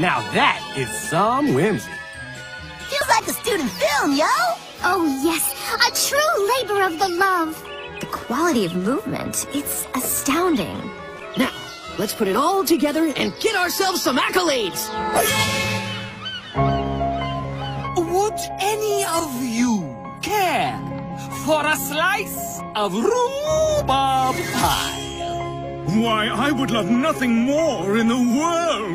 Now that is some whimsy. Feels like a student film, yo! Oh, yes, a true labor of the love. The quality of movement, it's astounding. Now, let's put it all together and get ourselves some accolades! Would any of you care for a slice of rhubarb pie? Why, I would love nothing more in the world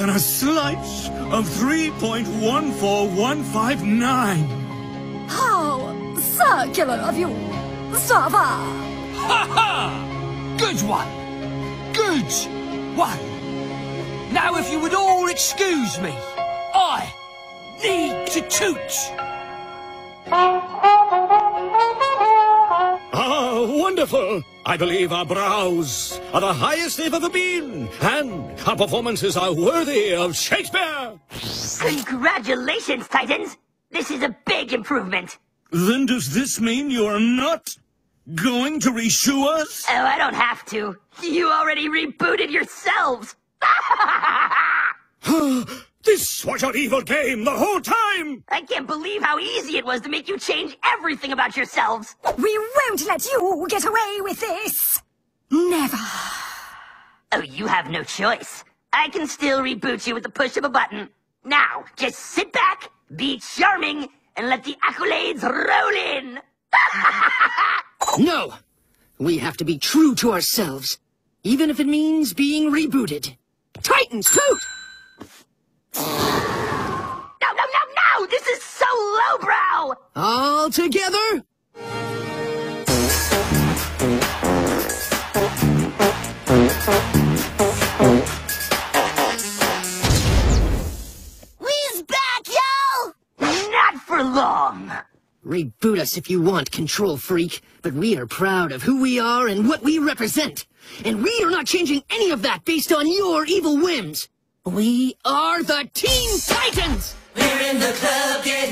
than a slice of 3.14159. How circular of you, Sava! Ha ha! Good one! Good one! Now if you would all excuse me, I need to toot! Wonderful! I believe our brows are the highest they've ever been, and our performances are worthy of Shakespeare! Congratulations, Titans! This is a big improvement. Then does this mean you're not going to reshoe us? Oh, I don't have to. You already rebooted yourselves! this was your evil game the whole time! I can't believe how easy it was to make you change everything about yourselves! We won't let you get away with this! Never. Oh, you have no choice. I can still reboot you with the push of a button. Now, just sit back, be charming, and let the accolades roll in! no! We have to be true to ourselves, even if it means being rebooted. Titans, toot! No, no, no, no! This is so lowbrow! All together? We's back, yo! Not for long! Reboot us if you want, Control Freak, but we are proud of who we are and what we represent. And we are not changing any of that based on your evil whims. We are the Teen Titans! We're in the club getting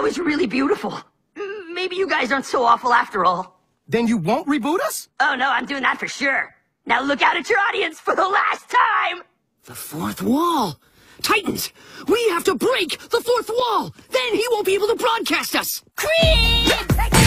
that was really beautiful. Maybe you guys aren't so awful after all. Then you won't reboot us? Oh no, I'm doing that for sure. Now look out at your audience for the last time! The fourth wall! Titans, we have to break the fourth wall! Then he won't be able to broadcast us! Creed!